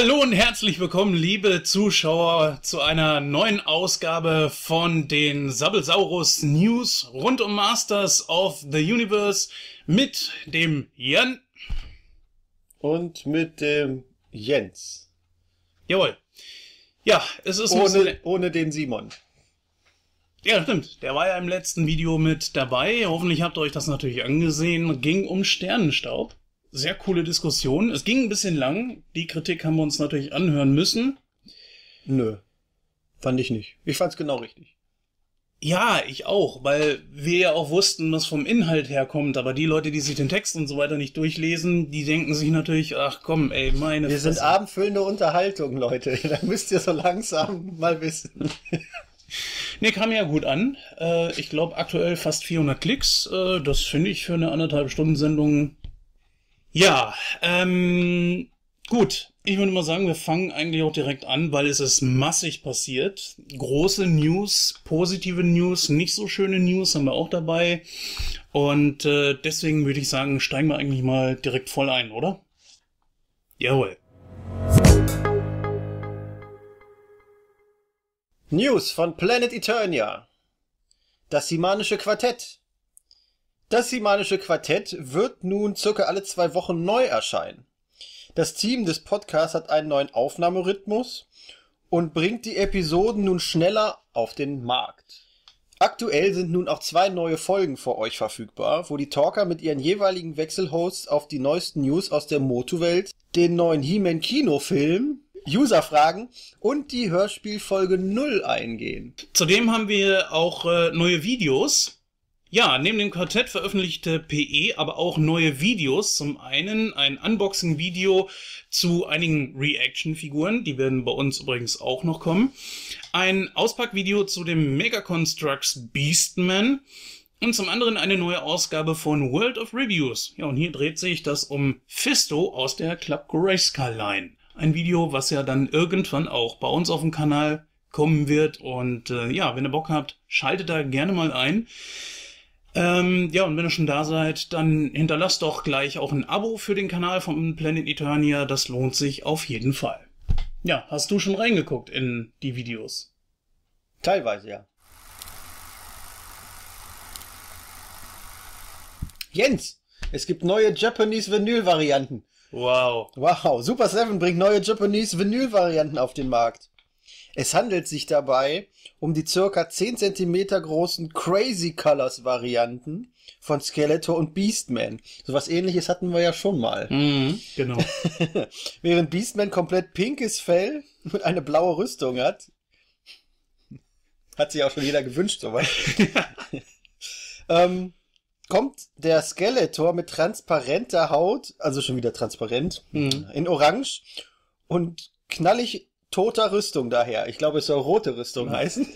Hallo und herzlich willkommen, liebe Zuschauer, zu einer neuen Ausgabe von den Sabbelsaurus News rund um Masters of the Universe mit dem Jan. Und mit dem Jens. Jawohl. Ja, es ist Ohne, ohne den Simon. Ja, stimmt. Der war ja im letzten Video mit dabei. Hoffentlich habt ihr euch das natürlich angesehen. Ging um Sternenstaub. Sehr coole Diskussion. Es ging ein bisschen lang. Die Kritik haben wir uns natürlich anhören müssen. Nö. Fand ich nicht. Ich fand's genau richtig. Ja, ich auch, weil wir ja auch wussten, was vom Inhalt herkommt. Aber die Leute, die sich den Text und so weiter nicht durchlesen, die denken sich natürlich, ach komm, ey, meine Wir sind Fresse. abendfüllende Unterhaltung, Leute. Da müsst ihr so langsam mal wissen. Nee, kam ja gut an. Äh, ich glaube aktuell fast 400 Klicks. Äh, das finde ich für eine anderthalb Stunden Sendung. Ja, ähm, gut. Ich würde mal sagen, wir fangen eigentlich auch direkt an, weil es ist massig passiert. Große News, positive News, nicht so schöne News haben wir auch dabei. Und äh, deswegen würde ich sagen, steigen wir eigentlich mal direkt voll ein, oder? Jawohl. News von Planet Eternia. Das Simanische Quartett. Das Simanische Quartett wird nun circa alle zwei Wochen neu erscheinen. Das Team des Podcasts hat einen neuen Aufnahmerhythmus und bringt die Episoden nun schneller auf den Markt. Aktuell sind nun auch zwei neue Folgen für euch verfügbar, wo die Talker mit ihren jeweiligen Wechselhosts auf die neuesten News aus der Motu-Welt, den neuen He-Man Kinofilm, Userfragen und die Hörspielfolge 0 eingehen. Zudem haben wir auch äh, neue Videos. Ja, neben dem Quartett veröffentlichte PE aber auch neue Videos. Zum einen ein Unboxing-Video zu einigen Reaction-Figuren, die werden bei uns übrigens auch noch kommen. Ein Auspackvideo zu dem Mega Constructs Beastman. Und zum anderen eine neue Ausgabe von World of Reviews. Ja, und hier dreht sich das um Fisto aus der Club Grayskull Line. Ein Video, was ja dann irgendwann auch bei uns auf dem Kanal kommen wird. Und äh, ja, wenn ihr Bock habt, schaltet da gerne mal ein. Ähm, ja, und wenn ihr schon da seid, dann hinterlasst doch gleich auch ein Abo für den Kanal von Planet Eternia. Das lohnt sich auf jeden Fall. Ja, hast du schon reingeguckt in die Videos? Teilweise, ja. Jens, es gibt neue Japanese Vinyl-Varianten. Wow. Wow, Super 7 bringt neue Japanese Vinyl-Varianten auf den Markt. Es handelt sich dabei um die circa 10 cm großen Crazy Colors Varianten von Skeletor und Beastman. Sowas ähnliches hatten wir ja schon mal. Mhm, genau. Während Beastman komplett pinkes Fell und eine blaue Rüstung hat. Hat sich auch schon jeder gewünscht, soweit. ähm, kommt der Skeletor mit transparenter Haut, also schon wieder transparent, Mhm. in Orange und knallig toter Rüstung daher. Ich glaube, es soll rote Rüstung heißen.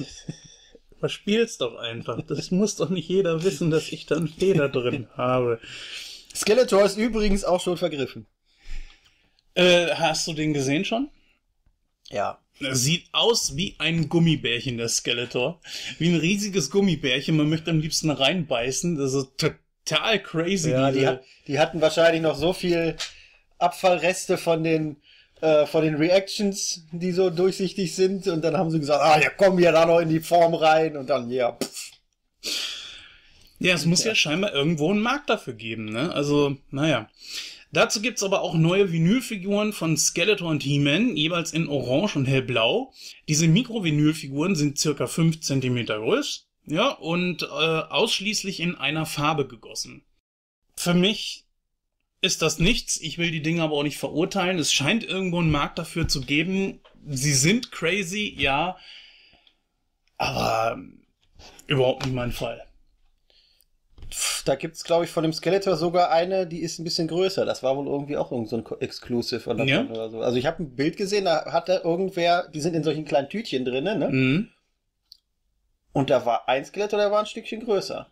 Verspiel's doch einfach. Das muss doch nicht jeder wissen, dass ich da einen Feder drin habe. Skeletor ist übrigens auch schon vergriffen. Äh, hast du den gesehen schon? Ja. Sieht aus wie ein Gummibärchen, der Skeletor. Wie ein riesiges Gummibärchen. Man möchte am liebsten reinbeißen. Das ist total crazy. Ja, die, die hatten wahrscheinlich noch so viel Abfallreste von den äh, von den Reactions, die so durchsichtig sind und dann haben sie gesagt, ah, ja, komm hier da noch in die Form rein und dann, ja, pff. Ja, es muss ja. scheinbar irgendwo einen Markt dafür geben, ne? Also, naja. Dazu gibt's aber auch neue Vinylfiguren von Skeletor und He-Man, jeweils in Orange und Hellblau. Diese Mikrovinylfiguren sind circa 5 cm groß, ja, und äh, ausschließlich in einer Farbe gegossen. Für mich ist das nichts. Ich will die Dinge aber auch nicht verurteilen. Es scheint irgendwo einen Markt dafür zu geben. Sie sind crazy, ja, aber überhaupt nicht mein Fall. Da gibt's glaube ich, von dem Skeletor sogar eine, die ist ein bisschen größer. Das war wohl irgendwie auch irgend so ein Exclusive oder, Ja. oder so. Also ich habe ein Bild gesehen, da hatte irgendwer, die sind in solchen kleinen Tütchen drinnen, ne? Mhm. Und da war ein Skeletor, der war ein Stückchen größer.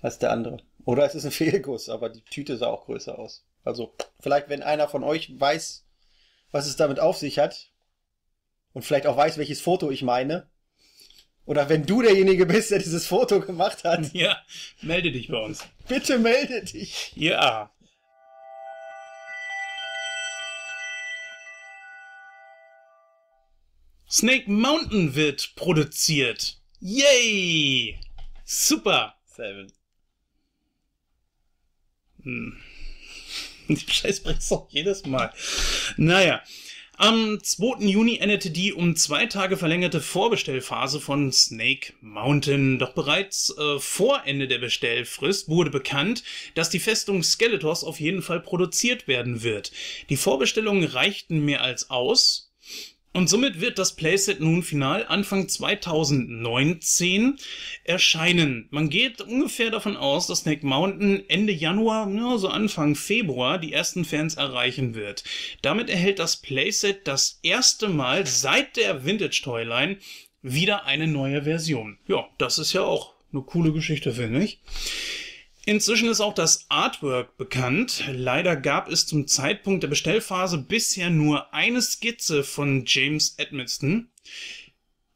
Als der andere. Oder es ist ein Fehlguss, aber die Tüte sah auch größer aus. Also vielleicht, wenn einer von euch weiß, was es damit auf sich hat und vielleicht auch weiß, welches Foto ich meine. Oder wenn du derjenige bist, der dieses Foto gemacht hat. Ja, melde dich bei uns. Bitte melde dich. Ja. Snake Mountain wird produziert. Yay! Super. Seven. Die Scheiß bringt's doch jedes Mal. Naja. Am 2. Juni endete die um zwei Tage verlängerte Vorbestellphase von Snake Mountain. Doch bereits äh, vor Ende der Bestellfrist wurde bekannt, dass die Festung Skeletors auf jeden Fall produziert werden wird. Die Vorbestellungen reichten mehr als aus. Und somit wird das Playset nun final Anfang 2019 erscheinen. Man geht ungefähr davon aus, dass Snake Mountain Ende Januar, ja, so Anfang Februar, die ersten Fans erreichen wird. Damit erhält das Playset das erste Mal seit der Vintage Toyline wieder eine neue Version. Ja, das ist ja auch eine coole Geschichte, finde ich. Inzwischen ist auch das Artwork bekannt. Leider gab es zum Zeitpunkt der Bestellphase bisher nur eine Skizze von James Edmiston.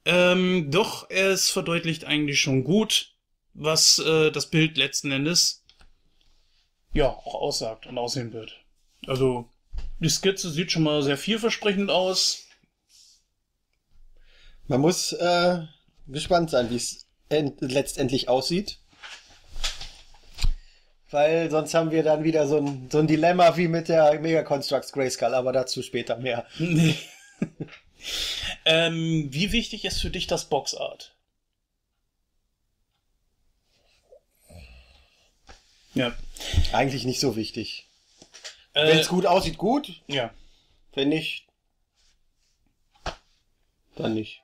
Ähm, doch es verdeutlicht eigentlich schon gut, was äh, das Bild letzten Endes ja auch aussagt und aussehen wird. Also die Skizze sieht schon mal sehr vielversprechend aus. Man muss äh, gespannt sein, wie es letztendlich aussieht. Weil sonst haben wir dann wieder so ein, so ein Dilemma wie mit der Mega Constructs Grayskull, aber dazu später mehr. ähm, wie wichtig ist für dich das Boxart? Ja. Eigentlich nicht so wichtig. Äh, Wenn es gut aussieht, gut. Ja. Wenn nicht, dann nicht.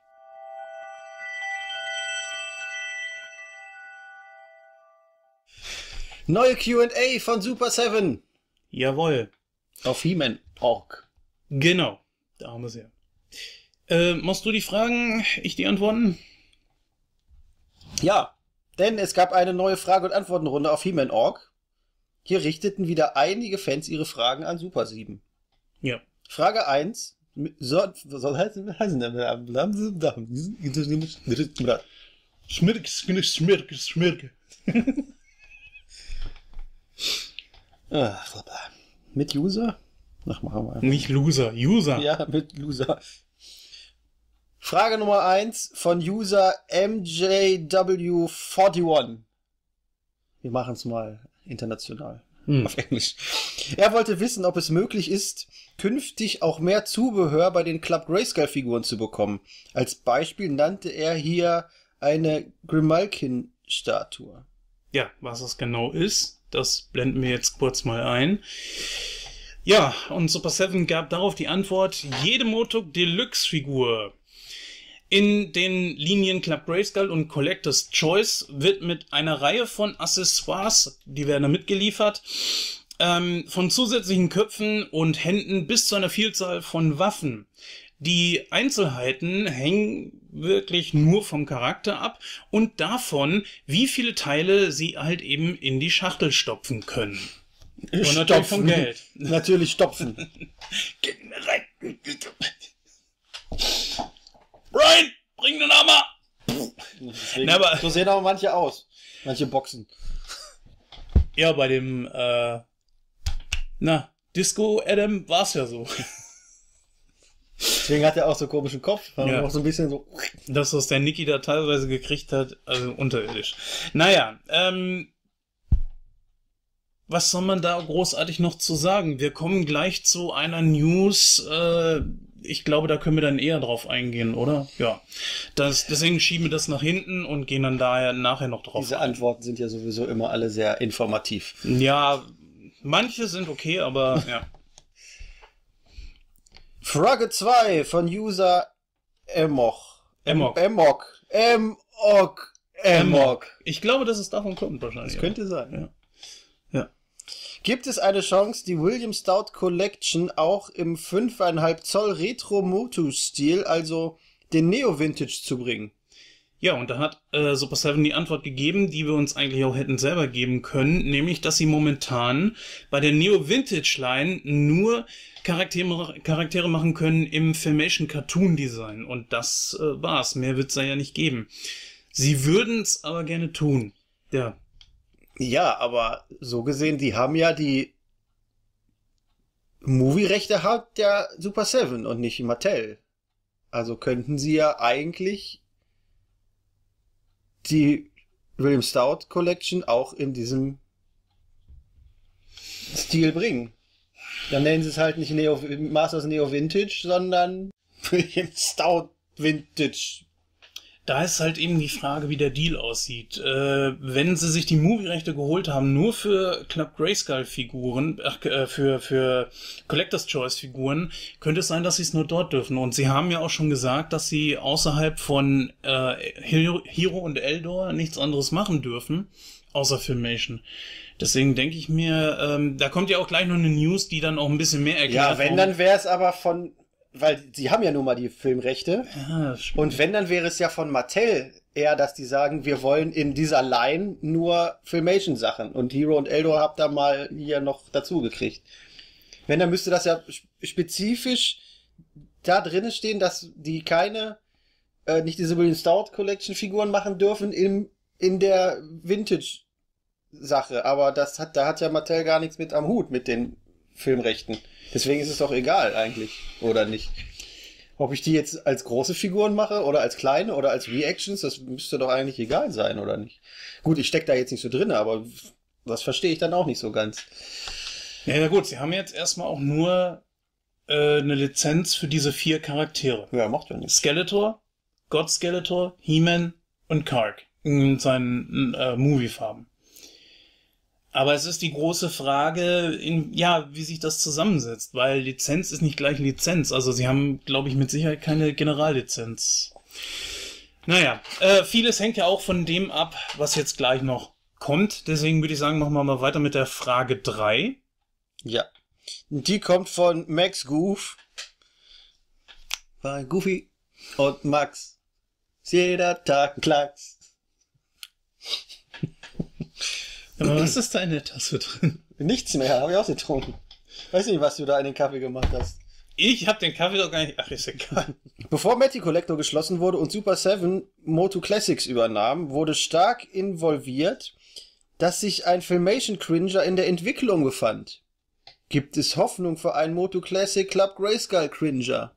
Neue QA von Super 7. Jawohl. Auf He-Man.org. Genau. Da haben wir sie. Äh, musst du die Fragen, ich die antworten? Ja, denn es gab eine neue Frage- und Antwortenrunde auf He-Man.org. Hier richteten wieder einige Fans ihre Fragen an Super 7. Ja. Frage 1. So, so heißen Schmirke, Schmirke, Schmirke. Ach, mit User? Ach, machen wir. Nicht Loser, User. Ja, mit Loser. Frage Nummer 1 von User MJW41. Wir machen es mal international. Hm. Auf Englisch. Er wollte wissen, ob es möglich ist, künftig auch mehr Zubehör bei den Club Grayscale-Figuren zu bekommen. Als Beispiel nannte er hier eine Grimalkin-Statue. Ja, was das genau ist, das blenden wir jetzt kurz mal ein. Ja, und Super 7 gab darauf die Antwort, jede Motok Deluxe Figur in den Linien Club Grayskull und Collector's Choice wird mit einer Reihe von Accessoires, die werden da mitgeliefert, ähm, von zusätzlichen Köpfen und Händen bis zu einer Vielzahl von Waffen. Die Einzelheiten hängen wirklich nur vom Charakter ab und davon, wie viele Teile sie halt eben in die Schachtel stopfen können. Und natürlich vom Geld. Natürlich stopfen. Gib mir rein. Brian, bring den Hammer! Deswegen, Na, aber- so sehen aber manche aus. Manche Boxen. Ja, bei dem, äh, na, Disco Adam war's ja so. Deswegen hat er auch so komischen Kopf. Weil Ja. auch so ein bisschen so. Das, was der Niki da teilweise gekriegt hat, also unterirdisch. Naja, ähm, was soll man da großartig noch zu sagen? Wir kommen gleich zu einer News, äh, ich glaube, da können wir dann eher drauf eingehen, oder? Ja. Das, deswegen schieben wir das nach hinten und gehen dann daher nachher noch drauf Diese Antworten sind ja sowieso immer alle sehr informativ. Ja, manche sind okay, aber ja. Frage 2 von User Emok. Emok. Emok. Emok. Emok. Ich glaube, dass es davon kommt wahrscheinlich. Das könnte sein. Ja. Ja. Gibt es eine Chance, die William Stout Collection auch im 5,5 Zoll Retro Motus Stil, also den Neo Vintage zu bringen? Ja, und da hat äh, Super 7 die Antwort gegeben, die wir uns eigentlich auch hätten selber geben können, nämlich, dass sie momentan bei der Neo Vintage Line nur Charaktere, Charaktere machen können im Filmation Cartoon Design. Und das äh, war's. Mehr wird's da ja nicht geben. Sie würden es aber gerne tun. Ja. Ja, aber so gesehen, die haben ja die Movie-Rechte hat ja Super 7 und nicht Mattel. Also könnten sie ja eigentlich die William Stout Collection auch in diesem Stil bringen. Dann nennen sie es halt nicht Neo, Masters Neo Vintage, sondern William Stout Vintage. Da ist halt eben die Frage, wie der Deal aussieht. Äh, wenn sie sich die Movie-Rechte geholt haben, nur für Club Grayskull-Figuren, äh, für, für Collector's Choice-Figuren, könnte es sein, dass sie es nur dort dürfen. Und sie haben ja auch schon gesagt, dass sie außerhalb von äh, Hero, und Eldor nichts anderes machen dürfen, außer Filmation. Deswegen denke ich mir, ähm, da kommt ja auch gleich noch eine News, die dann auch ein bisschen mehr erklärt. Ja, wenn, dann wäre es aber von weil sie haben ja nun mal die Filmrechte. Ja, und wenn, dann wäre es ja von Mattel eher, dass die sagen, wir wollen in dieser Line nur Filmation-Sachen. Und Hero und Eldor habt da mal hier noch dazu gekriegt. Wenn, dann müsste das ja spezifisch da drinnen stehen, dass die keine, äh, nicht diese William Stout Collection Figuren machen dürfen im, in der Vintage Sache. Aber das hat, da hat ja Mattel gar nichts mit am Hut mit den Filmrechten. Deswegen ist es doch egal eigentlich, oder nicht? Ob ich die jetzt als große Figuren mache oder als kleine oder als Reactions, das müsste doch eigentlich egal sein, oder nicht? Gut, ich stecke da jetzt nicht so drin, aber das verstehe ich dann auch nicht so ganz. Ja, ja gut, sie haben jetzt erstmal auch nur äh, eine Lizenz für diese vier Charaktere. Ja, macht ja nichts. Skeletor, God Skeletor, He-Man und Kark in seinen äh, Moviefarben. Aber es ist die große Frage, in, ja, wie sich das zusammensetzt, weil Lizenz ist nicht gleich Lizenz. Also sie haben, glaube ich, mit Sicherheit keine Generallizenz. Naja, äh, vieles hängt ja auch von dem ab, was jetzt gleich noch kommt. Deswegen würde ich sagen, machen wir mal weiter mit der Frage 3. Ja. Die kommt von Max Goof. Bei Goofy und Max. Jeder Tag ein Klacks. Aber was ist da in der Tasse drin? Nichts mehr, habe ich auch getrunken. Weiß nicht, was du da in den Kaffee gemacht hast. Ich habe den Kaffee doch gar nicht. Ach, ist egal. Bevor Matty Collector geschlossen wurde und Super 7 Moto Classics übernahm, wurde stark involviert, dass sich ein Filmation Cringer in der Entwicklung befand. Gibt es Hoffnung für einen Moto Classic Club Grayskull Cringer?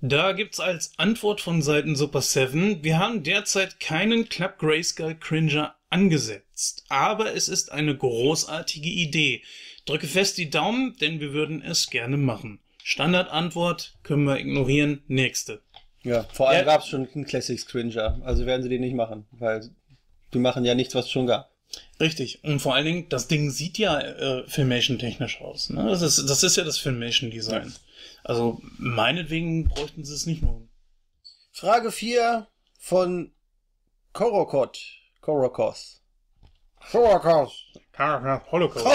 Da gibt's als Antwort von Seiten Super 7, wir haben derzeit keinen Club Grayskull Cringer angesetzt. Aber es ist eine großartige Idee. Drücke fest die Daumen, denn wir würden es gerne machen. Standardantwort können wir ignorieren. Nächste. Ja, vor allem ja. gab es schon einen Classics Cringer. Also werden sie den nicht machen, weil die machen ja nichts, was es schon gab. Richtig. Und vor allen Dingen, das Ding sieht ja äh, Filmation-technisch aus. Ne? Das, ist, das ist ja das Filmation-Design. Also meinetwegen bräuchten sie es nicht nur. Frage 4 von Korokot. Korokos. Korokos. Holocaust.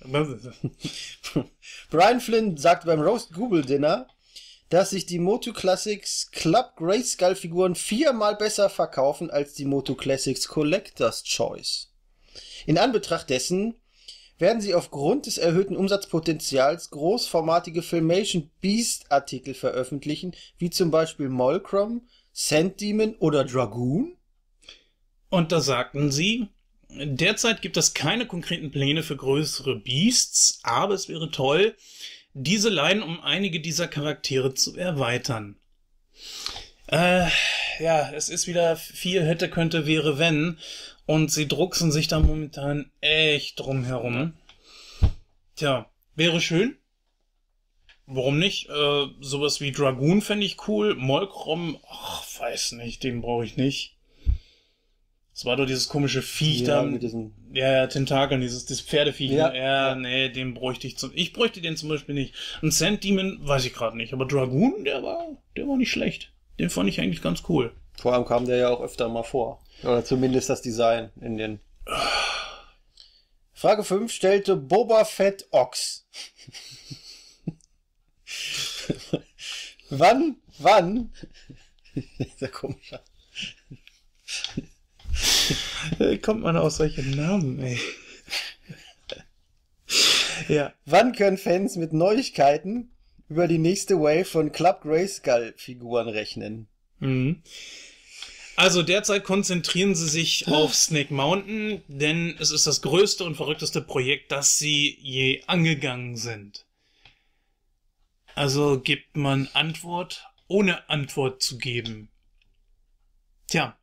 Brian Flynn sagt beim Roast Google Dinner, dass sich die Moto Classics Club Grayskull Figuren viermal besser verkaufen als die Moto Classics Collector's Choice. In Anbetracht dessen werden sie aufgrund des erhöhten Umsatzpotenzials großformatige Filmation Beast Artikel veröffentlichen, wie zum Beispiel Molcrom, Sand Demon oder Dragoon? Und da sagten sie, derzeit gibt es keine konkreten Pläne für größere Beasts, aber es wäre toll, diese Line um einige dieser Charaktere zu erweitern. Äh, ja, es ist wieder viel hätte, könnte, wäre, wenn. Und sie drucksen sich da momentan echt drum herum. Tja, wäre schön. Warum nicht? Äh, sowas wie Dragoon fände ich cool. Molkrom, ach, weiß nicht, den brauche ich nicht. Es war doch dieses komische Viech ja, da. Mit diesen ja, ja, Tentakeln, dieses, dieses Pferdeviech. Ja, ja, ja, nee, den bräuchte ich zum. Ich bräuchte den zum Beispiel nicht. Ein Sand Demon weiß ich gerade nicht, aber Dragoon, der war, der war nicht schlecht. Den fand ich eigentlich ganz cool. Vor allem kam der ja auch öfter mal vor. Oder zumindest das Design in den. Frage 5 stellte Boba Fett Ox. wann, wann? Sehr komisch. Kommt man aus solchen Namen, ey? ja. Wann können Fans mit Neuigkeiten über die nächste Wave von Club Grayskull Figuren rechnen? Mhm. Also derzeit konzentrieren sie sich auf Snake Mountain, denn es ist das größte und verrückteste Projekt, das sie je angegangen sind. Also gibt man Antwort, ohne Antwort zu geben. Tja.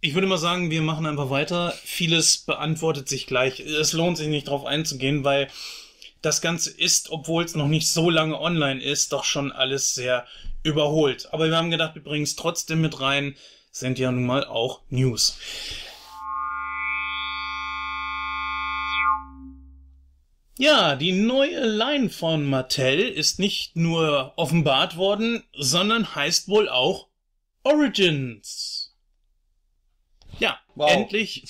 Ich würde mal sagen, wir machen einfach weiter. Vieles beantwortet sich gleich. Es lohnt sich nicht drauf einzugehen, weil das Ganze ist, obwohl es noch nicht so lange online ist, doch schon alles sehr überholt. Aber wir haben gedacht, wir bringen es trotzdem mit rein. Sind ja nun mal auch News. Ja, die neue Line von Mattel ist nicht nur offenbart worden, sondern heißt wohl auch Origins. Ja, wow. endlich.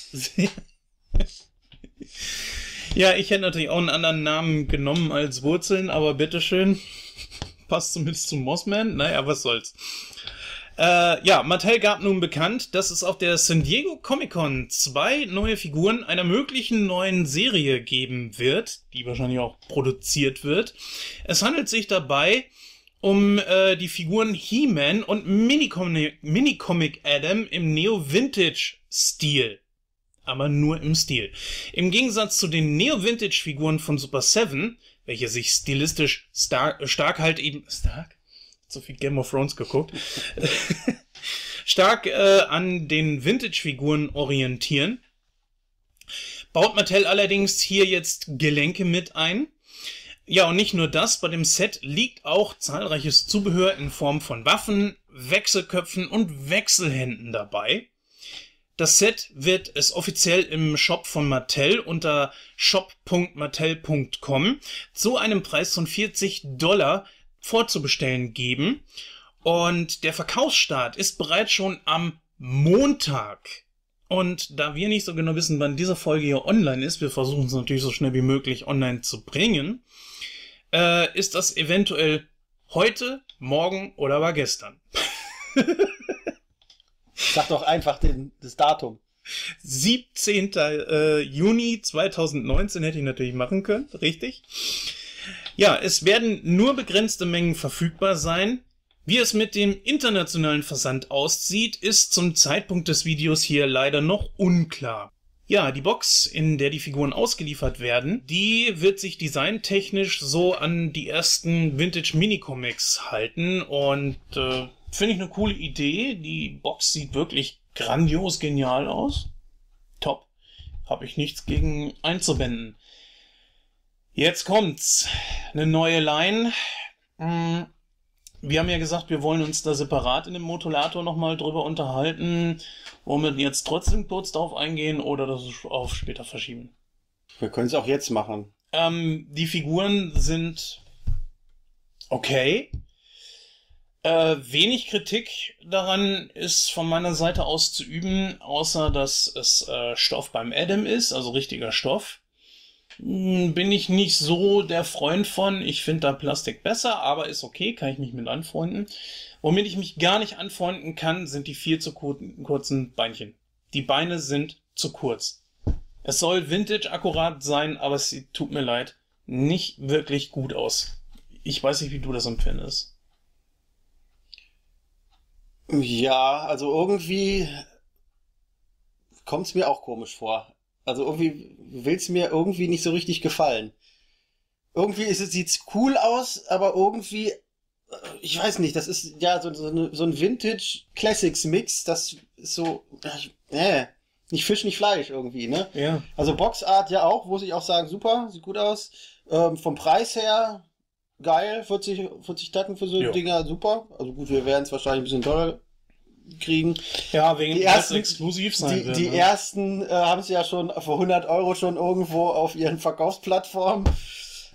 ja, ich hätte natürlich auch einen anderen Namen genommen als Wurzeln, aber bitteschön. Passt zumindest zum Mossman. Naja, was soll's. Äh, ja, Mattel gab nun bekannt, dass es auf der San Diego Comic Con zwei neue Figuren einer möglichen neuen Serie geben wird, die wahrscheinlich auch produziert wird. Es handelt sich dabei um äh, die Figuren He-Man und Minicomic, Minicomic Adam im Neo-Vintage-Stil. Aber nur im Stil. Im Gegensatz zu den Neo-Vintage-Figuren von Super 7, welche sich stilistisch stark, stark halt eben... Stark? so viel Game of Thrones geguckt, stark äh, an den Vintage-Figuren orientieren. Baut Mattel allerdings hier jetzt Gelenke mit ein. Ja, und nicht nur das, bei dem Set liegt auch zahlreiches Zubehör in Form von Waffen, Wechselköpfen und Wechselhänden dabei. Das Set wird es offiziell im Shop von Mattel unter shop.mattel.com zu einem Preis von 40 Dollar vorzubestellen geben. Und der Verkaufsstart ist bereits schon am Montag. Und da wir nicht so genau wissen, wann diese Folge hier online ist, wir versuchen es natürlich so schnell wie möglich online zu bringen, äh, ist das eventuell heute, morgen oder war gestern. Sag doch einfach den, das Datum. 17. Äh, Juni 2019 hätte ich natürlich machen können, richtig. Ja, es werden nur begrenzte Mengen verfügbar sein. Wie es mit dem internationalen Versand aussieht, ist zum Zeitpunkt des Videos hier leider noch unklar. Ja, die Box, in der die Figuren ausgeliefert werden, die wird sich designtechnisch so an die ersten Vintage Minicomics halten und äh, finde ich eine coole Idee. Die Box sieht wirklich grandios genial aus. Top. Habe ich nichts gegen einzuwenden. Jetzt kommt's. Eine neue Line. Hm, wir haben ja gesagt, wir wollen uns da separat in dem Modulator nochmal drüber unterhalten. Wollen wir jetzt trotzdem kurz darauf eingehen oder das auf später verschieben? Wir können es auch jetzt machen. Ähm, die Figuren sind okay. Äh, wenig Kritik daran ist von meiner Seite aus zu üben, außer dass es äh, Stoff beim Adam ist, also richtiger Stoff. Hm, bin ich nicht so der Freund von. Ich finde da Plastik besser, aber ist okay, kann ich mich mit anfreunden. Womit ich mich gar nicht anfreunden kann, sind die viel zu kurzen Beinchen. Die Beine sind zu kurz. Es soll Vintage akkurat sein, aber es tut mir leid, nicht wirklich gut aus. Ich weiß nicht, wie du das empfindest. Ja, also irgendwie kommt es mir auch komisch vor. Also irgendwie will es mir irgendwie nicht so richtig gefallen. Irgendwie ist es, sieht's cool aus, aber irgendwie, äh, ich weiß nicht, das ist ja so, so, so ein Vintage Classics Mix, das ist so, äh, nicht Fisch, nicht Fleisch irgendwie, ne? Ja. Also Boxart ja auch, muss ich auch sagen, super, sieht gut aus. Ähm, vom Preis her, geil, 40, 40 Tacken für so jo. Dinger, super. Also gut, wir werden es wahrscheinlich ein bisschen teurer kriegen. Ja, wegen die ersten exklusiv sein. Die, wird, die ne? ersten äh, haben sie ja schon für 100 Euro schon irgendwo auf ihren Verkaufsplattformen.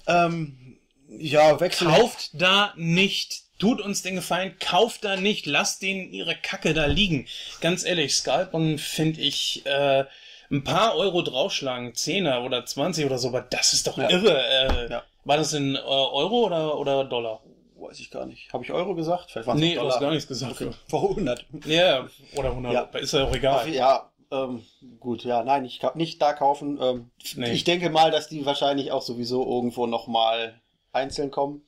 Ähm, ja, wechseln. Kauft da nicht. Tut uns den Gefallen, kauft da nicht, lasst denen ihre Kacke da liegen. Ganz ehrlich, Scalpern finde ich äh, ein paar Euro draufschlagen, 10er oder 20 oder so, aber das ist doch ja. irre. Äh, ja. War das in äh, Euro oder, oder Dollar? Weiß ich gar nicht. Habe ich Euro gesagt? Vielleicht waren nee, du hast gar nichts gesagt. Okay. Vor 100. Ja, oder 100. Ja. Ist ja auch egal. Ja, ähm, gut, ja, nein, ich kann nicht da kaufen. Ähm, nee. Ich denke mal, dass die wahrscheinlich auch sowieso irgendwo nochmal einzeln kommen.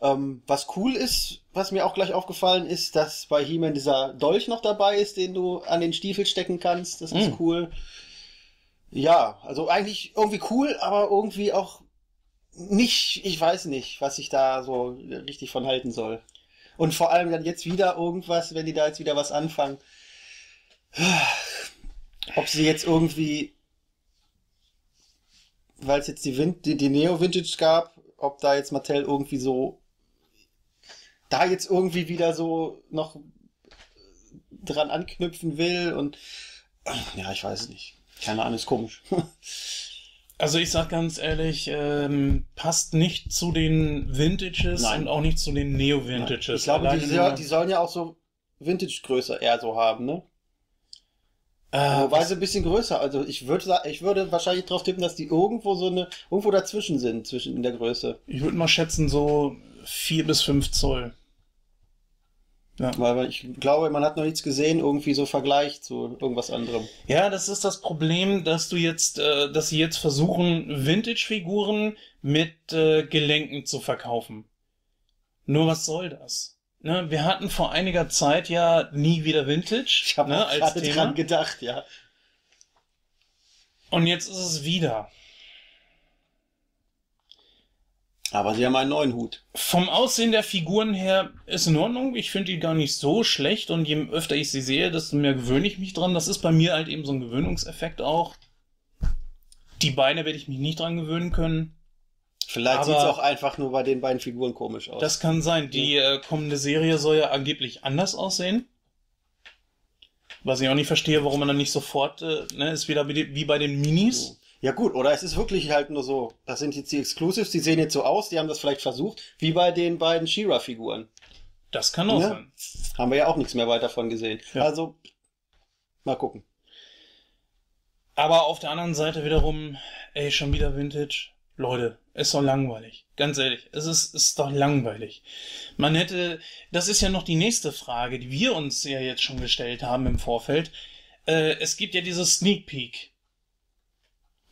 Ähm, was cool ist, was mir auch gleich aufgefallen ist, dass bei He-Man dieser Dolch noch dabei ist, den du an den Stiefel stecken kannst. Das ist mm. cool. Ja, also eigentlich irgendwie cool, aber irgendwie auch nicht, ich weiß nicht, was ich da so richtig von halten soll. Und vor allem dann jetzt wieder irgendwas, wenn die da jetzt wieder was anfangen. Ob sie jetzt irgendwie, weil es jetzt die, Vin die, die Neo Vintage gab, ob da jetzt Mattel irgendwie so, da jetzt irgendwie wieder so noch dran anknüpfen will und ja, ich weiß nicht. Keine Ahnung, ist komisch. Also ich sag ganz ehrlich, ähm, passt nicht zu den Vintages Nein. und auch nicht zu den Neo-Vintages. Ich glaube, die, die, sollen ja auch so Vintage-Größe eher so haben, ne? äh, Wobei sie ein bisschen größer. Also ich würde ich würde wahrscheinlich drauf tippen, dass die irgendwo so eine, irgendwo dazwischen sind, zwischen in der Größe. ich würde mal schätzen so vier bis fünf Zoll. Weil ich glaube, man hat noch nichts gesehen, irgendwie so Vergleich zu irgendwas anderem. Ja, das ist das Problem, dass du jetzt, äh, dass sie jetzt versuchen, Vintage-Figuren mit äh, Gelenken zu verkaufen. Nur was soll das? Ne, wir hatten vor einiger Zeit ja nie wieder Vintage Ich habe ne, als gerade Thema. dran gedacht, ja. Und jetzt ist es wieder. Aber sie haben einen neuen Hut. Vom Aussehen der Figuren her ist in Ordnung. Ich finde die gar nicht so schlecht und je öfter ich sie sehe, desto mehr gewöhne ich mich dran. Das ist bei mir halt eben so ein Gewöhnungseffekt auch. Die Beine werde ich mich nicht dran gewöhnen können. Vielleicht sieht es auch einfach nur bei den beiden Figuren komisch aus. Das kann sein. Die äh, kommende Serie soll ja angeblich anders aussehen. Was ich auch nicht verstehe, warum man dann nicht sofort, äh, ne, ist wieder wie bei den Minis. Ja gut, oder es ist wirklich halt nur so, das sind jetzt die Exclusives, die sehen jetzt so aus, die haben das vielleicht versucht, wie bei den beiden She-Ra-Figuren. Das kann auch Ja. sein. Haben wir ja auch nichts mehr weiter von gesehen. Ja. Also, mal gucken. Aber auf der anderen Seite wiederum, ey, schon wieder Vintage. Leute, ist doch langweilig. Ganz ehrlich, es ist, ist doch langweilig. Man hätte, das ist ja noch die nächste Frage, die wir uns ja jetzt schon gestellt haben im Vorfeld. Äh, es gibt ja dieses Sneak Peek.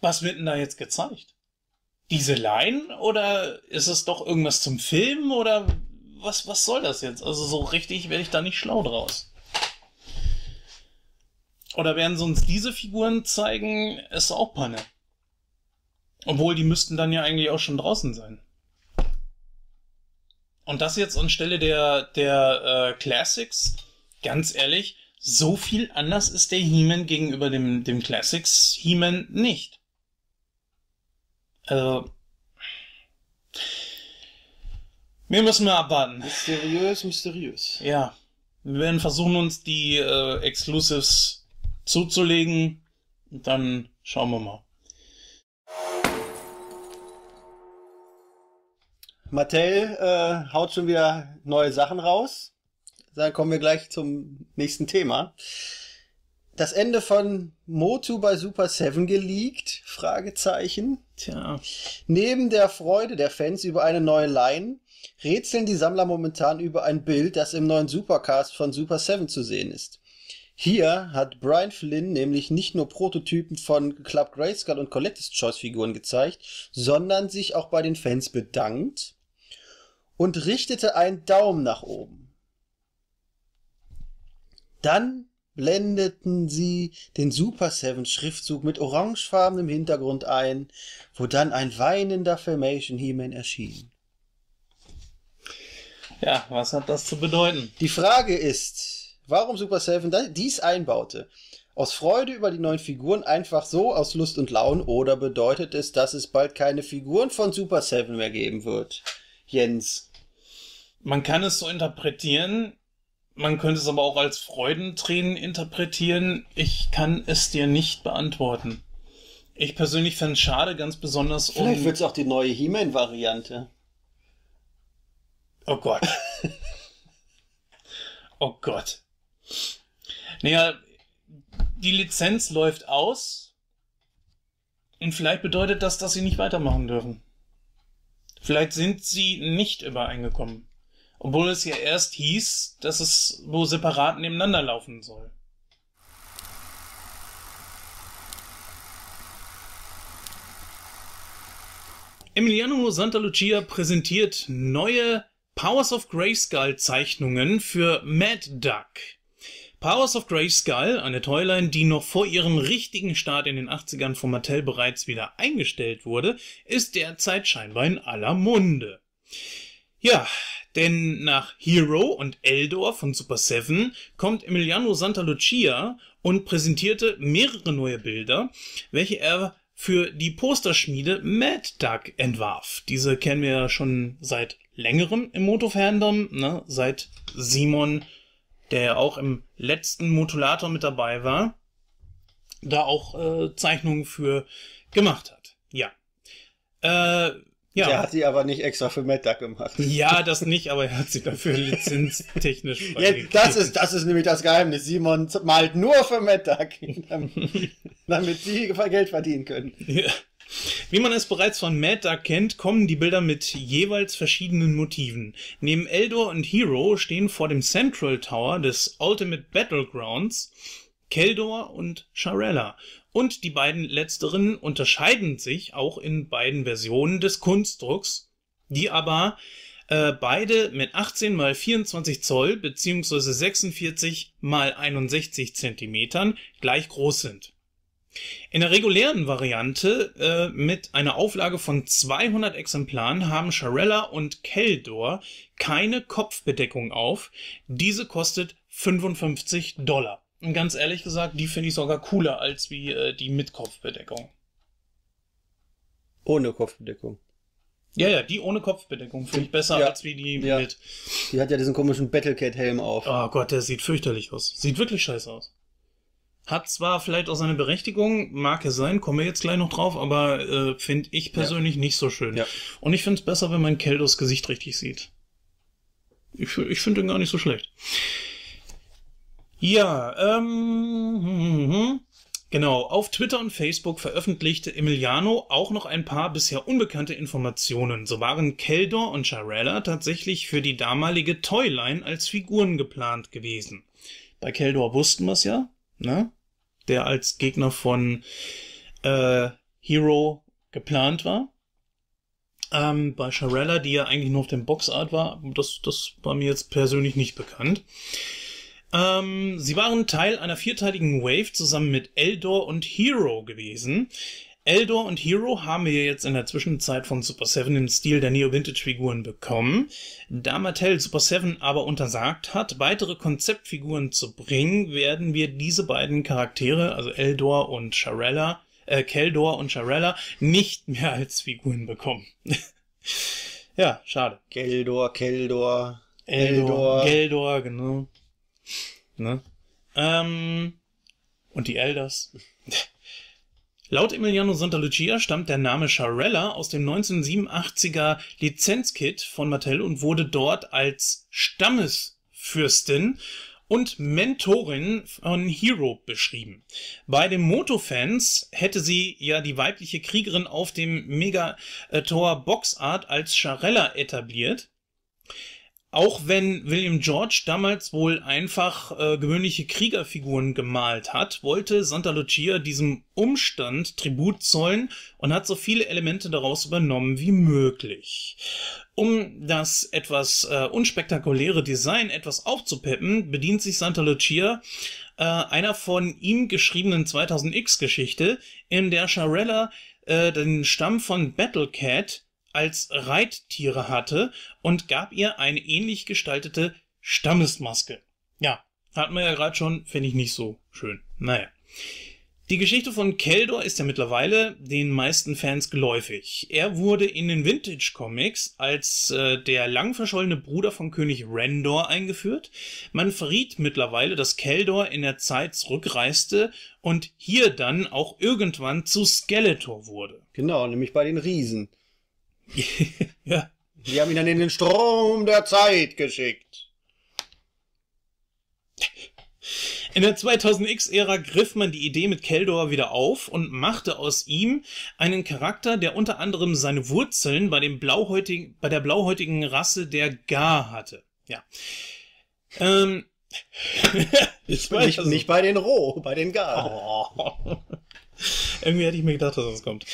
Was wird denn da jetzt gezeigt? Diese Line oder ist es doch irgendwas zum Filmen oder was, was soll das jetzt? Also so richtig werde ich da nicht schlau draus. Oder werden sie uns diese Figuren zeigen, ist auch Panne. Obwohl, die müssten dann ja eigentlich auch schon draußen sein. Und das jetzt anstelle der, der äh, Classics, ganz ehrlich, so viel anders ist der He-Man gegenüber dem, dem Classics He-Man nicht. Also. Wir müssen mal abwarten. Mysteriös, mysteriös. Ja. Wir werden versuchen, uns die äh, Exclusives zuzulegen. Und dann schauen wir mal. Mattel äh, haut schon wieder neue Sachen raus. Dann kommen wir gleich zum nächsten Thema. Das Ende von Motu bei Super 7 geleakt? Fragezeichen. Tja. Neben der Freude der Fans über eine neue Line rätseln die Sammler momentan über ein Bild, das im neuen Supercast von Super 7 zu sehen ist. Hier hat Brian Flynn nämlich nicht nur Prototypen von Club Grayskull und Collector's Choice Figuren gezeigt, sondern sich auch bei den Fans bedankt und richtete einen Daumen nach oben. Dann blendeten sie den Super 7 Schriftzug mit orangefarbenem Hintergrund ein, wo dann ein weinender Filmation He-Man erschien. Ja, was hat das zu bedeuten? Die Frage ist, warum Super 7 da- dies einbaute. Aus Freude über die neuen Figuren einfach so aus Lust und Laune oder bedeutet es, dass es bald keine Figuren von Super 7 mehr geben wird? Jens. Man kann es so interpretieren, man könnte es aber auch als Freudentränen interpretieren. Ich kann es dir nicht beantworten. Ich persönlich fände es schade, ganz besonders Vielleicht um... wird es auch die neue He-Man-Variante. Oh Gott. oh Gott. Naja, die Lizenz läuft aus. Und vielleicht bedeutet das, dass sie nicht weitermachen dürfen. Vielleicht sind sie nicht übereingekommen. Obwohl es ja erst hieß, dass es wo separat nebeneinander laufen soll. Emiliano Santa Lucia präsentiert neue Powers of Grayskull Zeichnungen für Mad Duck. Powers of Grayskull, eine Toyline, die noch vor ihrem richtigen Start in den 80ern von Mattel bereits wieder eingestellt wurde, ist derzeit scheinbar in aller Munde. Ja, denn nach Hero und Eldor von Super 7 kommt Emiliano Santalucia und präsentierte mehrere neue Bilder, welche er für die Posterschmiede Mad Duck entwarf. Diese kennen wir ja schon seit längerem im Moto-Fandom, ne? seit Simon, der ja auch im letzten Motulator mit dabei war, da auch äh, Zeichnungen für gemacht hat. Ja. Äh, ja. Der hat sie aber nicht extra für Duck gemacht. Ja, das nicht, aber er hat sie dafür lizenztechnisch ja, das ist Das ist nämlich das Geheimnis. Simon malt nur für Mad Duck, damit sie Geld verdienen können. Ja. Wie man es bereits von Mad Duck kennt, kommen die Bilder mit jeweils verschiedenen Motiven. Neben Eldor und Hero stehen vor dem Central Tower des Ultimate Battlegrounds Keldor und Sharella und die beiden letzteren unterscheiden sich auch in beiden Versionen des Kunstdrucks, die aber äh, beide mit 18 mal 24 Zoll beziehungsweise 46 mal 61 Zentimetern gleich groß sind. In der regulären Variante äh, mit einer Auflage von 200 Exemplaren haben Sharella und Keldor keine Kopfbedeckung auf. Diese kostet 55 Dollar. Und ganz ehrlich gesagt, die finde ich sogar cooler als wie äh, die mit Kopfbedeckung. Ohne Kopfbedeckung. Ja, ja, die ohne Kopfbedeckung finde ich besser ja. als wie die ja. mit. Die hat ja diesen komischen Battlecat-Helm auf. Oh Gott, der sieht fürchterlich aus. Sieht wirklich scheiße aus. Hat zwar vielleicht auch seine Berechtigung, mag es sein, kommen wir jetzt gleich noch drauf, aber äh, finde ich persönlich ja. nicht so schön. Ja. Und ich finde es besser, wenn man Keldos Gesicht richtig sieht. Ich, ich finde den gar nicht so schlecht. Ja, ähm, genau. Auf Twitter und Facebook veröffentlichte Emiliano auch noch ein paar bisher unbekannte Informationen. So waren Keldor und Sharella tatsächlich für die damalige Toyline als Figuren geplant gewesen. Bei Keldor wussten wir es ja, ne? Der als Gegner von äh, Hero geplant war. Ähm, bei Sharella, die ja eigentlich nur auf dem Boxart war, das, das war mir jetzt persönlich nicht bekannt. Ähm, sie waren Teil einer vierteiligen Wave zusammen mit Eldor und Hero gewesen. Eldor und Hero haben wir jetzt in der Zwischenzeit von Super 7 im Stil der Neo-Vintage-Figuren bekommen. Da Mattel Super 7 aber untersagt hat, weitere Konzeptfiguren zu bringen, werden wir diese beiden Charaktere, also Eldor und Sharella, äh, Keldor und Sharella, nicht mehr als Figuren bekommen. ja, schade. Keldor, Keldor, Eldor, Geldor, genau. Ne? Ähm, und die Elders. Laut Emiliano Santalucia stammt der Name Sharella aus dem 1987er Lizenzkit von Mattel und wurde dort als Stammesfürstin und Mentorin von Hero beschrieben. Bei den Moto-Fans hätte sie ja die weibliche Kriegerin auf dem Megator Boxart als Sharella etabliert. Auch wenn William George damals wohl einfach äh, gewöhnliche Kriegerfiguren gemalt hat, wollte Santa Lucia diesem Umstand Tribut zollen und hat so viele Elemente daraus übernommen wie möglich. Um das etwas äh, unspektakuläre Design etwas aufzupeppen, bedient sich Santa Lucia äh, einer von ihm geschriebenen 2000X Geschichte, in der Sharella äh, den Stamm von Battlecat als Reittiere hatte und gab ihr eine ähnlich gestaltete Stammesmaske. Ja, hatten wir ja gerade schon, finde ich nicht so schön. Naja. Die Geschichte von Keldor ist ja mittlerweile den meisten Fans geläufig. Er wurde in den Vintage Comics als äh, der lang verschollene Bruder von König Rendor eingeführt. Man verriet mittlerweile, dass Keldor in der Zeit zurückreiste und hier dann auch irgendwann zu Skeletor wurde. Genau, nämlich bei den Riesen. ja. Die haben ihn dann in den Strom der Zeit geschickt. In der 2000X-Ära griff man die Idee mit Keldor wieder auf und machte aus ihm einen Charakter, der unter anderem seine Wurzeln bei, dem blauhäutigen, bei der blauhäutigen Rasse der Gar hatte. Ja. Ähm, nicht, nicht, bei den Roh, bei den Gar. Oh. Irgendwie hätte ich mir gedacht, dass das kommt.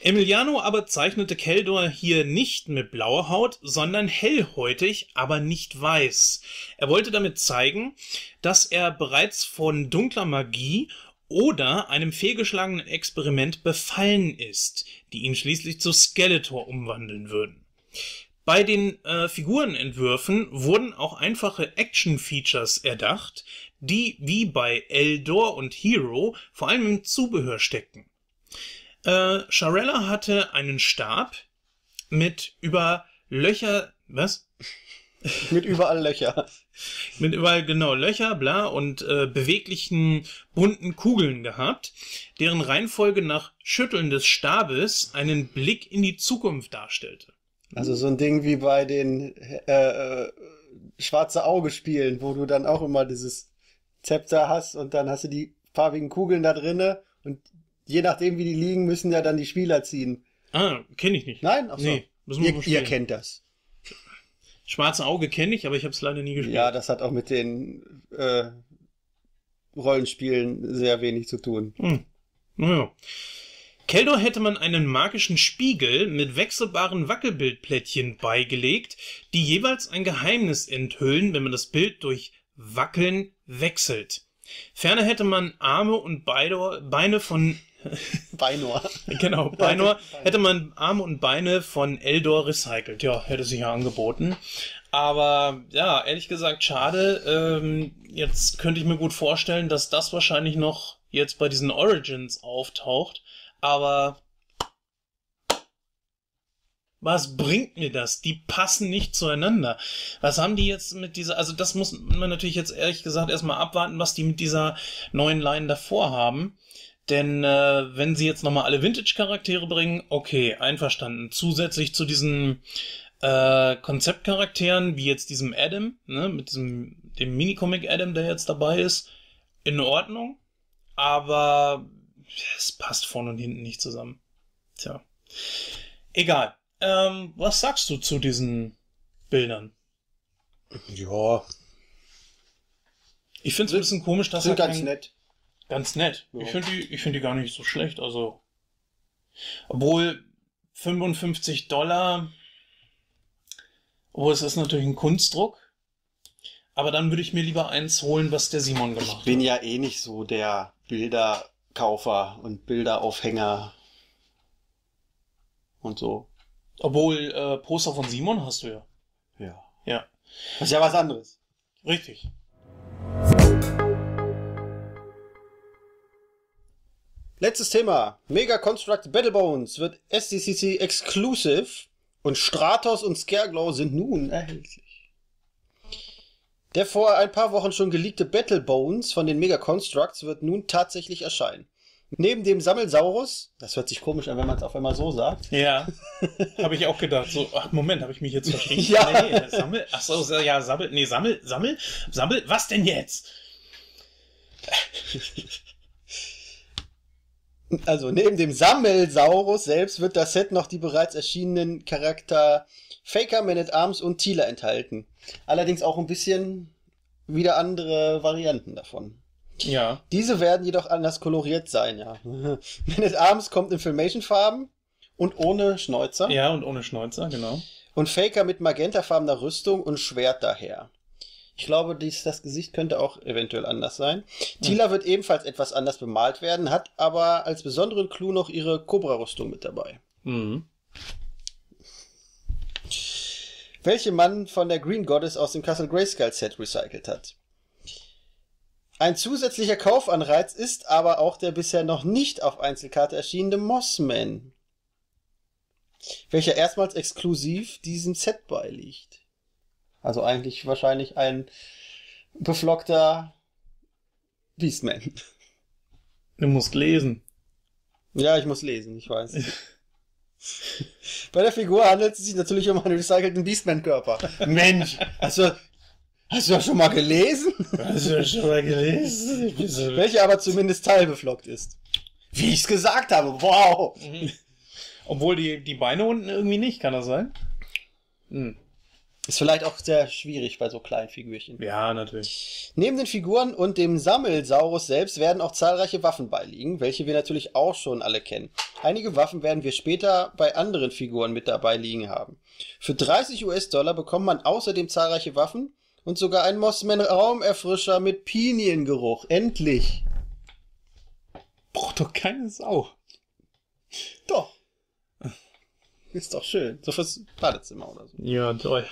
Emiliano aber zeichnete Keldor hier nicht mit blauer Haut, sondern hellhäutig, aber nicht weiß. Er wollte damit zeigen, dass er bereits von dunkler Magie oder einem fehlgeschlagenen Experiment befallen ist, die ihn schließlich zu Skeletor umwandeln würden. Bei den äh, Figurenentwürfen wurden auch einfache Action-Features erdacht, die wie bei Eldor und Hero vor allem im Zubehör steckten. Äh, Sharella hatte einen Stab mit über Löcher, was? mit überall Löcher. Mit überall genau Löcher, bla und äh, beweglichen bunten Kugeln gehabt, deren Reihenfolge nach Schütteln des Stabes einen Blick in die Zukunft darstellte. Also so ein Ding wie bei den äh, äh, schwarze Auge Spielen, wo du dann auch immer dieses Zepter hast und dann hast du die farbigen Kugeln da drinne und je nachdem wie die liegen, müssen ja dann die Spieler ziehen. Ah, kenne ich nicht. Nein, Ach so. Nee, ihr, ihr kennt das. Schwarze Auge kenne ich, aber ich habe es leider nie gespielt. Ja, das hat auch mit den äh, Rollenspielen sehr wenig zu tun. Hm. Naja. Keldor hätte man einen magischen Spiegel mit wechselbaren Wackelbildplättchen beigelegt, die jeweils ein Geheimnis enthüllen, wenn man das Bild durch Wackeln wechselt. Ferner hätte man Arme und Beine, von Beinor. genau, Beinor, hätte man Arme und Beine von Eldor recycelt. Ja, hätte sich ja angeboten. Aber ja, ehrlich gesagt, schade. Ähm, jetzt könnte ich mir gut vorstellen, dass das wahrscheinlich noch jetzt bei diesen Origins auftaucht. Aber was bringt mir das? Die passen nicht zueinander. Was haben die jetzt mit dieser, also das muss man natürlich jetzt ehrlich gesagt erstmal abwarten, was die mit dieser neuen Line davor haben. Denn äh, wenn sie jetzt nochmal alle Vintage-Charaktere bringen, okay, einverstanden. Zusätzlich zu diesen äh, Konzeptcharakteren, wie jetzt diesem Adam, ne, mit diesem dem Minicomic Adam, der jetzt dabei ist, in Ordnung. Aber es passt vorne und hinten nicht zusammen. Tja. Egal. Ähm, was sagst du zu diesen Bildern? Ja, Ich finde es ein bisschen komisch, dass sind er ganz kein- nett. Ganz nett. Ja. Ich finde die, ich finde die gar nicht so schlecht. Also, obwohl 55 Dollar, oh, es ist natürlich ein Kunstdruck. Aber dann würde ich mir lieber eins holen, was der Simon gemacht Ich bin ja eh nicht so der Bilderkaufer und Bilderaufhänger und so. Obwohl äh, Poster von Simon hast du ja. Ja. Ja, Das ist ja was anderes. richtig. Letztes Thema. Mega Construct Battlebones wird SDCC Exclusive und Stratos und Scareglow sind nun erhältlich. Der vor ein paar Wochen schon geleakte Battlebones von den Mega Constructs wird nun tatsächlich erscheinen. Neben dem Sammelsaurus, das hört sich komisch an, wenn man es auf einmal so sagt, Ja, habe ich auch gedacht. So, ach, Moment, habe ich mich jetzt verschrieben? Ja. Nee, Sammel, ach so, ja, Sammel, nee, Sammel, Sammel, Sammel, was denn jetzt? Also neben dem Sammelsaurus selbst wird das Set noch die bereits erschienenen Charakter Faker, Man at Arms und Thieler enthalten. Allerdings auch ein bisschen wieder andere Varianten davon. Ja, Diese werden jedoch anders koloriert sein, ja. Man at Arms kommt in Filmation-Farben und ohne Schnäuzer. ja, und ohne Schnäuzer, genau. Und Faker mit magentafarbener Rüstung und Schwert daher. Ich glaube, dies, das Gesicht könnte auch eventuell anders sein. Tila wird ebenfalls etwas anders bemalt werden, hat aber als besonderen Clou noch ihre Cobra-Rüstung mit dabei. Mhm. Welche man von der Green Goddess aus dem Castle Grayskull Set recycelt hat. Ein zusätzlicher Kaufanreiz ist aber auch der bisher noch nicht auf Einzelkarte erschienene Mossman, welcher erstmals exklusiv diesem Set beiliegt. Also eigentlich wahrscheinlich ein beflockter Beastman. Du musst lesen. Ja, ich muss lesen, ich weiß. Bei der Figur handelt es sich natürlich um einen recycelten Beastman-Körper. Mensch, du, hast du das schon mal gelesen? Hast du schon mal gelesen? Welche aber zumindest teilbeflockt ist. Wie ich's gesagt habe, wow! Obwohl die, die Beine unten irgendwie nicht, kann das sein? Hm. Ist vielleicht auch sehr schwierig bei so kleinen Figürchen. Ja, natürlich. Neben den Figuren und dem Sammelsaurus selbst werden auch zahlreiche Waffen beiliegen, welche wir natürlich auch schon alle kennen. Einige Waffen werden wir später bei anderen Figuren mit dabei liegen haben. Für 30 US-Dollar bekommt man außerdem zahlreiche Waffen und sogar einen Mossman Raumerfrischer mit Piniengeruch. Endlich! Braucht doch keine Sau. Doch. Ist doch schön. So fürs Badezimmer oder so. Ja, toll.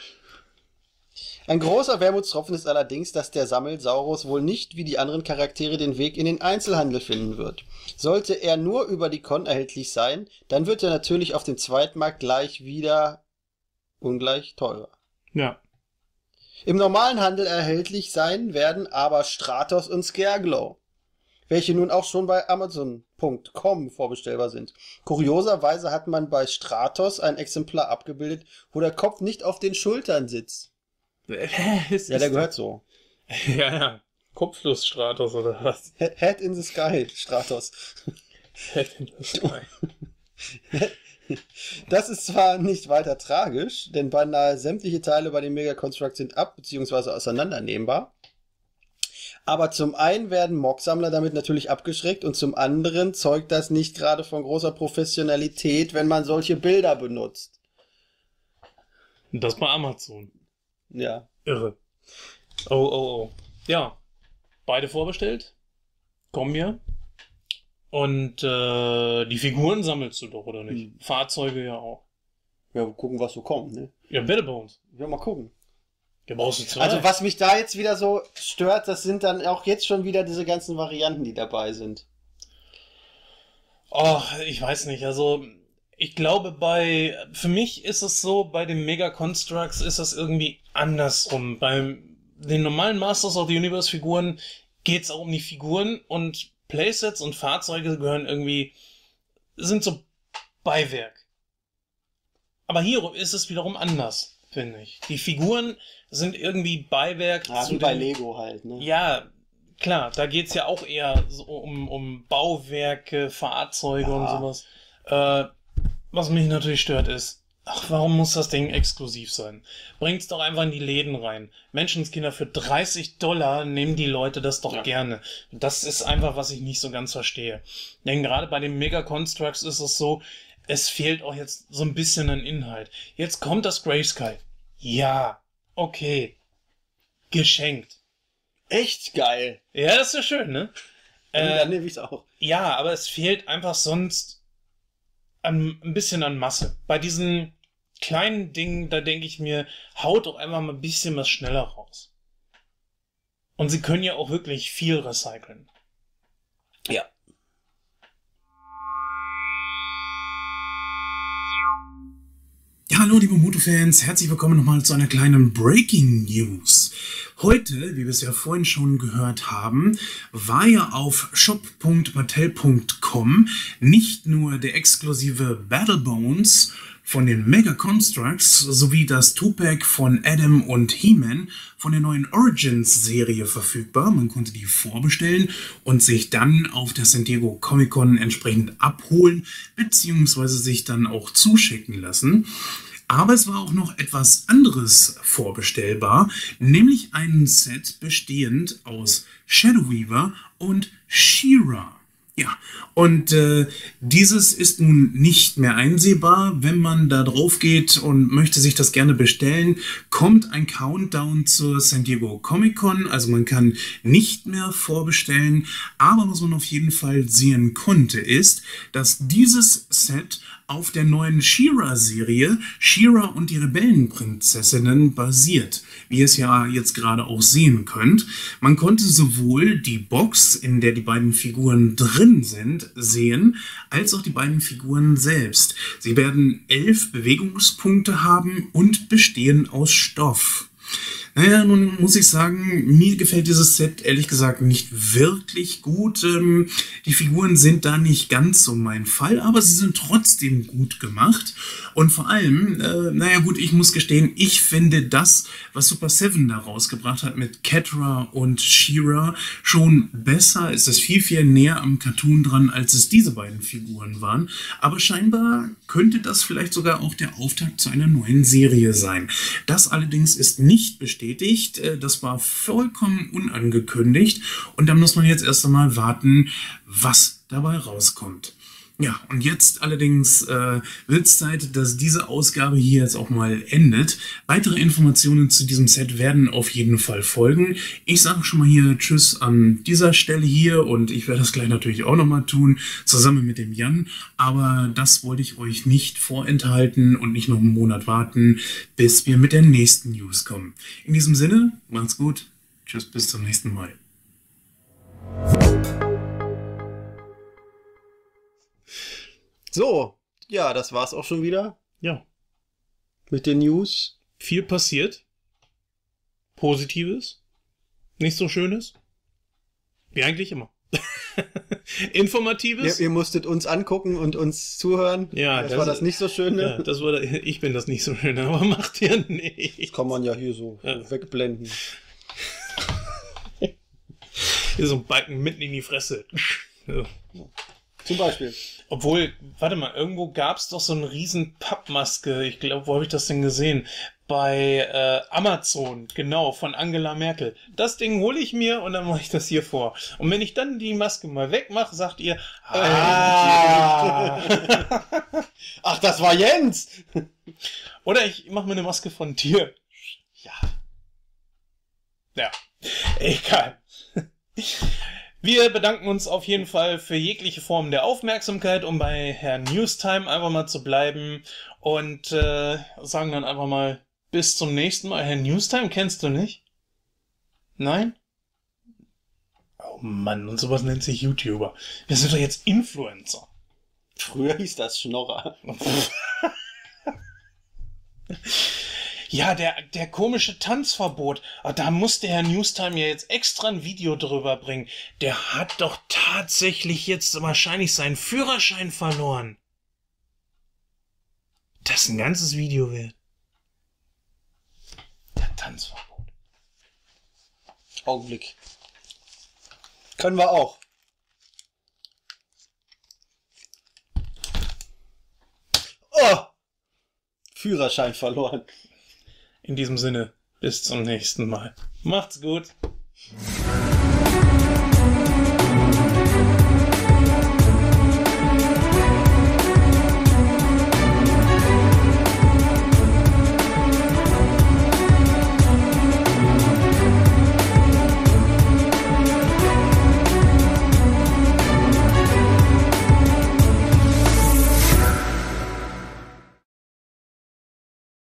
Ein großer Wermutstropfen ist allerdings, dass der Sammelsaurus wohl nicht wie die anderen Charaktere den Weg in den Einzelhandel finden wird. Sollte er nur über die Con erhältlich sein, dann wird er natürlich auf dem Zweitmarkt gleich wieder ungleich teurer. Ja. Im normalen Handel erhältlich sein werden aber Stratos und Scareglow, welche nun auch schon bei Amazon.com vorbestellbar sind. Kurioserweise hat man bei Stratos ein Exemplar abgebildet, wo der Kopf nicht auf den Schultern sitzt. Ja, der gehört so. Ja, ja. Kopflos-Stratos oder was? He- Head in the Sky, Stratos. Head in the sky. Das ist zwar nicht weiter tragisch, denn beinahe sämtliche Teile bei dem Mega Construct sind ab- bzw. auseinandernehmbar. Aber zum einen werden Mock-Sammler damit natürlich abgeschreckt und zum anderen zeugt das nicht gerade von großer Professionalität, wenn man solche Bilder benutzt. Das bei Amazon. Ja. Irre. Oh, oh, oh. Ja. Beide vorbestellt. Kommen ja. Und äh, die Figuren sammelst du doch, oder nicht? Hm. Fahrzeuge ja auch. Ja, wir gucken, was so kommt, ne? Ja, Battlebones. Ja, mal gucken. Ja, brauchst du zwei. Also was mich da jetzt wieder so stört, das sind dann auch jetzt schon wieder diese ganzen Varianten, die dabei sind. Oh, ich weiß nicht. Also, ich glaube, bei, für mich ist es so, bei den Mega Constructs ist das irgendwie andersrum. Bei den normalen Masters of the Universe Figuren geht es auch um die Figuren und Playsets und Fahrzeuge gehören irgendwie, sind so Beiwerk. Aber hier ist es wiederum anders, finde ich. Die Figuren sind irgendwie Beiwerk Ja, zu wie bei Lego halt, ne? ja, klar, da geht's ja auch eher so um, um Bauwerke, Fahrzeuge und Ja. sowas. Äh, was mich natürlich stört ist, ach, warum muss das Ding exklusiv sein? Bringt's doch einfach in die Läden rein. Menschenskinder für 30 Dollar nehmen die Leute das doch Ja. gerne. Das ist einfach, was ich nicht so ganz verstehe. Denn gerade bei den Mega Constructs ist es so, es fehlt auch jetzt so ein bisschen an Inhalt. Jetzt kommt das Graysky. Ja, okay. Geschenkt. Echt geil. Ja, das ist ja schön, ne? Äh, dann nehme ich's auch. ja, aber es fehlt einfach sonst an, ein bisschen an Masse. Bei diesen kleinen Dingen, da denke ich mir, haut doch einfach mal ein bisschen was schneller raus. Und sie können ja auch wirklich viel recyceln. Ja. Ja, hallo liebe Moto-Fans, herzlich willkommen nochmal zu einer kleinen Breaking News. Heute, wie wir es ja vorhin schon gehört haben, war ja auf shop.mattel.com nicht nur der exklusive Battlebones von den Mega Constructs sowie das Tupac von Adam und He-Man von der neuen Origins-Serie verfügbar. Man konnte die vorbestellen und sich dann auf der San Diego Comic Con entsprechend abholen beziehungsweise sich dann auch zuschicken lassen. Aber es war auch noch etwas anderes vorbestellbar, nämlich ein Set bestehend aus Shadow Weaver und She-Ra. Ja, und äh, dieses ist nun nicht mehr einsehbar. Wenn man da drauf geht und möchte sich das gerne bestellen, kommt ein Countdown zur San Diego Comic Con. Also man kann nicht mehr vorbestellen. Aber was man auf jeden Fall sehen konnte, ist, dass dieses Set auf der neuen She-Ra-Serie She-Ra und die Rebellenprinzessinnen basiert, wie ihr es ja jetzt gerade auch sehen könnt. Man konnte sowohl die Box, in der die beiden Figuren drin sind, sehen, als auch die beiden Figuren selbst. Sie werden elf Bewegungspunkte haben und bestehen aus Stoff. Naja, nun muss ich sagen, mir gefällt dieses Set ehrlich gesagt nicht wirklich gut. Ähm, die Figuren sind da nicht ganz so mein Fall, aber sie sind trotzdem gut gemacht. Und vor allem, äh, naja gut, ich muss gestehen, ich finde das, was Super Seven da rausgebracht hat mit Ketra und Shira, schon besser. Es ist viel, viel näher am Cartoon dran, als es diese beiden Figuren waren. Aber scheinbar könnte das vielleicht sogar auch der Auftakt zu einer neuen Serie sein. Das allerdings ist nicht bestätigt bestätigt. Äh, das war vollkommen unangekündigt. Und da muss man jetzt erst einmal warten, was dabei rauskommt. Ja, und jetzt allerdings äh, wird es Zeit, dass diese Ausgabe hier jetzt auch mal endet. Weitere Informationen zu diesem Set werden auf jeden Fall folgen. Ich sage schon mal hier Tschüss an dieser Stelle hier und ich werde das gleich natürlich auch nochmal tun, zusammen mit dem Jan. Aber das wollte ich euch nicht vorenthalten und nicht noch einen Monat warten, bis wir mit der nächsten News kommen. In diesem Sinne, macht's gut. Tschüss, bis zum nächsten Mal. So, ja, das war's auch schon wieder Ja. mit den News. Viel passiert. Positives. Nicht so Schönes. Wie eigentlich immer. Ihr, Informatives. ihr musstet uns angucken und uns zuhören. Ja, das, das war das nicht so Schöne. Ja, das war, ich bin das nicht so schön, aber macht ja nicht. Kann man ja hier so Ja. wegblenden. Hier so ein Balken mitten in die Fresse. Ja. Zum Beispiel. Obwohl, warte mal, irgendwo gab's doch so eine riesen Pappmaske. Ich glaube, wo habe ich das denn gesehen? Bei äh, Amazon, genau, von Angela Merkel. Das Ding hole ich mir und dann mache ich das hier vor. Und wenn ich dann die Maske mal wegmache, sagt ihr, ah. Ach, das war Jens! Oder ich mache mir eine Maske von Tier. Ja. Ja. Egal. Wir bedanken uns auf jeden Fall für jegliche Form der Aufmerksamkeit, um bei Herrn Newstime einfach mal zu bleiben und äh, sagen dann einfach mal bis zum nächsten Mal. Herrn Newstime kennst du nicht? Nein? Oh Mann, und sowas nennt sich YouTuber. Wir sind doch jetzt Influencer. Früher hieß das Schnorrer. Ja, der, der komische Tanzverbot. Ah, Da musste Herr Newstime ja jetzt extra ein Video drüber bringen. Der hat doch tatsächlich jetzt wahrscheinlich seinen Führerschein verloren. Das ist ein ganzes Video wert. Der Tanzverbot. Augenblick. Können wir auch. Oh! Führerschein verloren. In diesem Sinne, bis zum nächsten Mal. Macht's gut.